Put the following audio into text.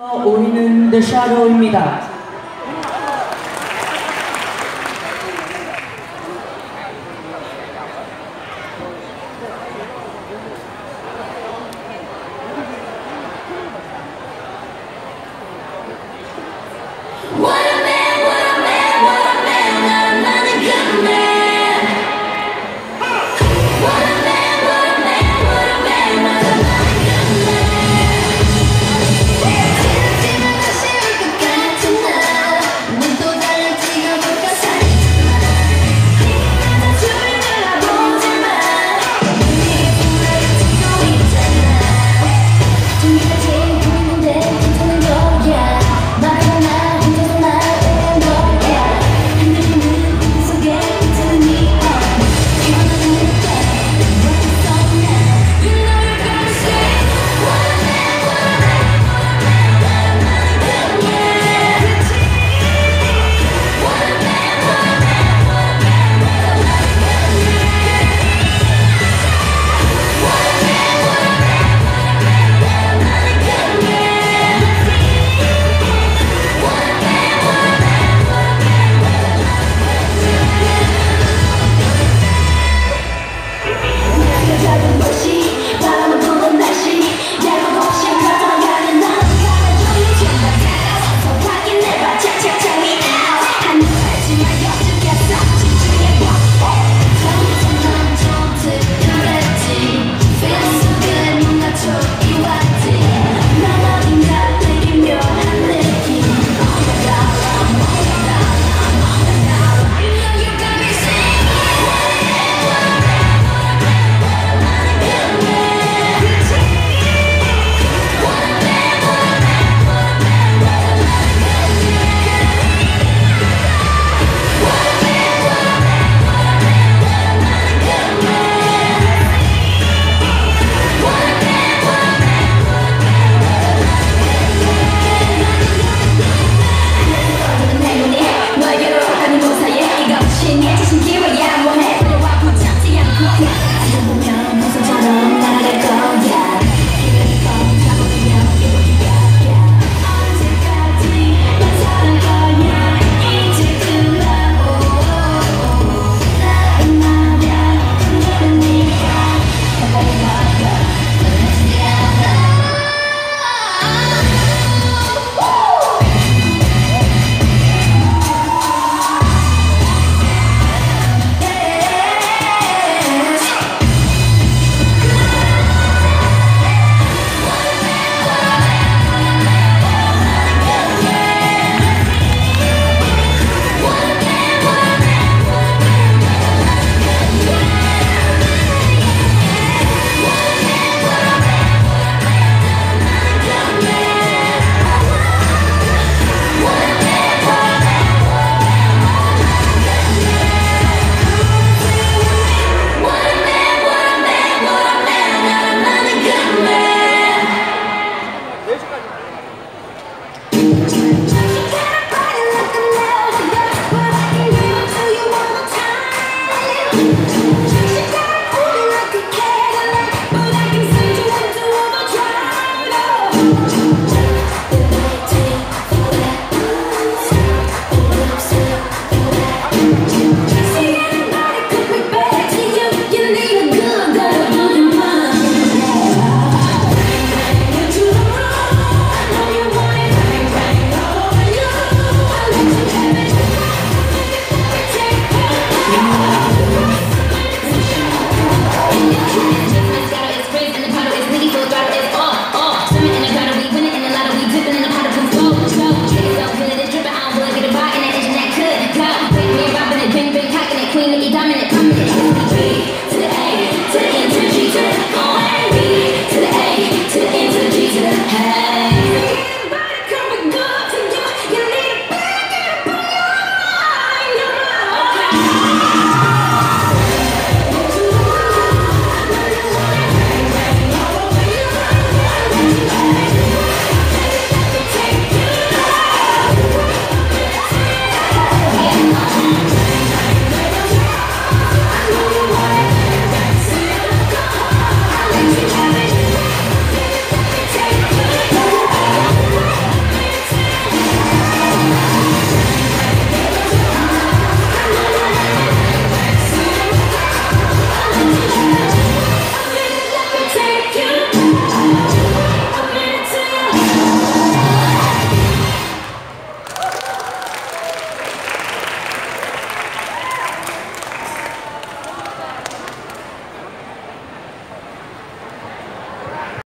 오리는 The Shadow입니다.